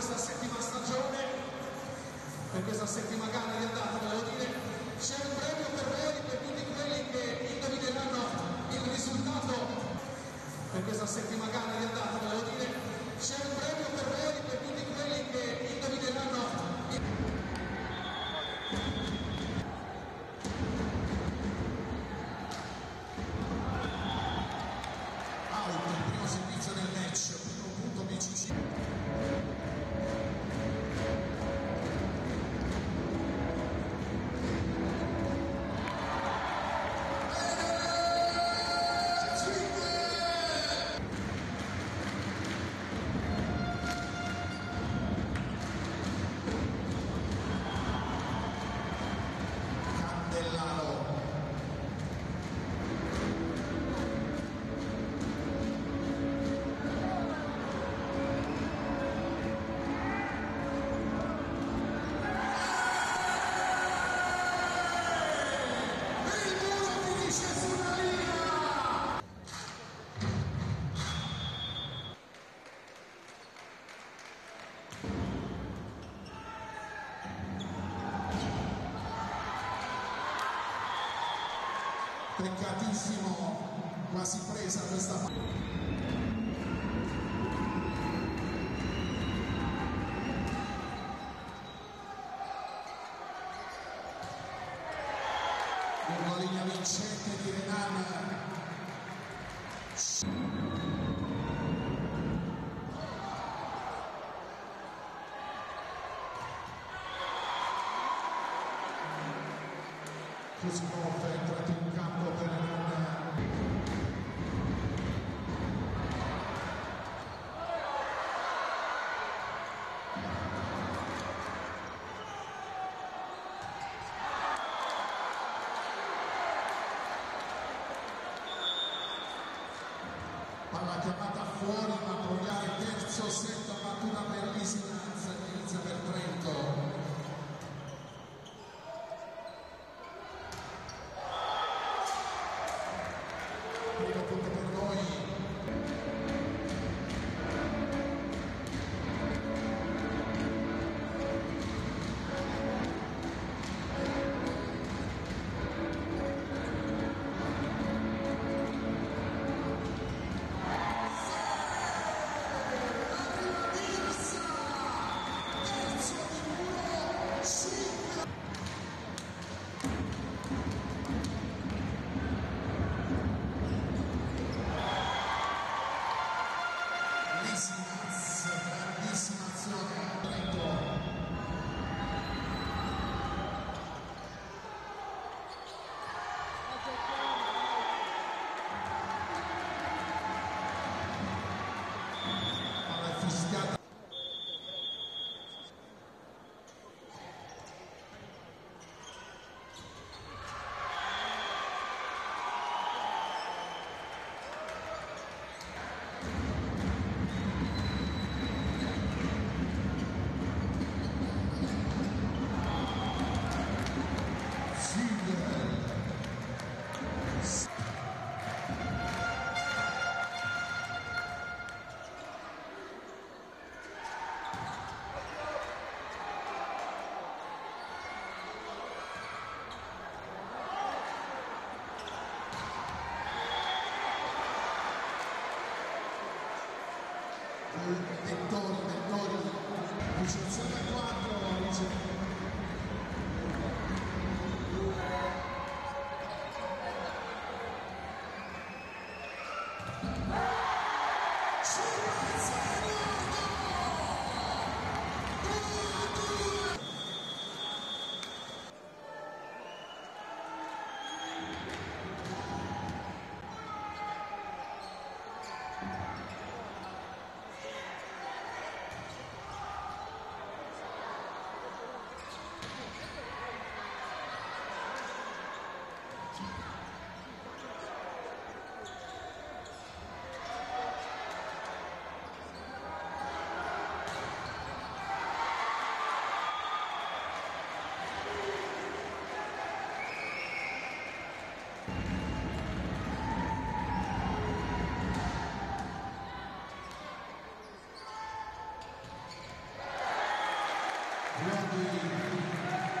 questa settima stagione, per questa settima gara di andata, volevo dire, c'è un premio per voi, per tutti quelli che indovineranno il risultato per questa settima gara di andata, volevo dire, c'è un premio peccatissimo quasi presa questa la linea vincente di Renan che smorta entrati in campo per Palla chiamata fuori, ma Progliari terzo, secondo. Vettori, Vettori, posizione 4,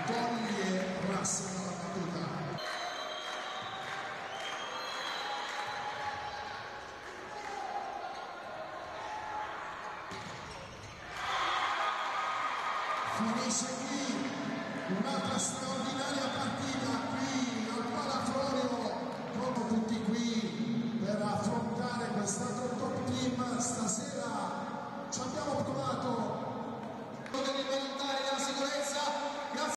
Tony e Russell alla battuta. Finisce qui un'altra straordinaria partita